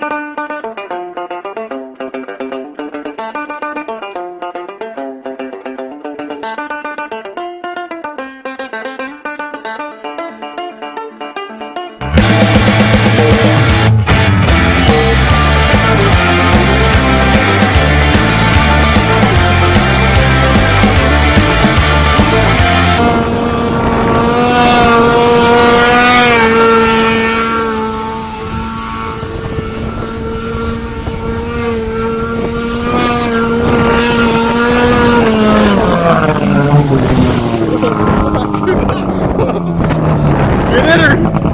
Bye. Get in her!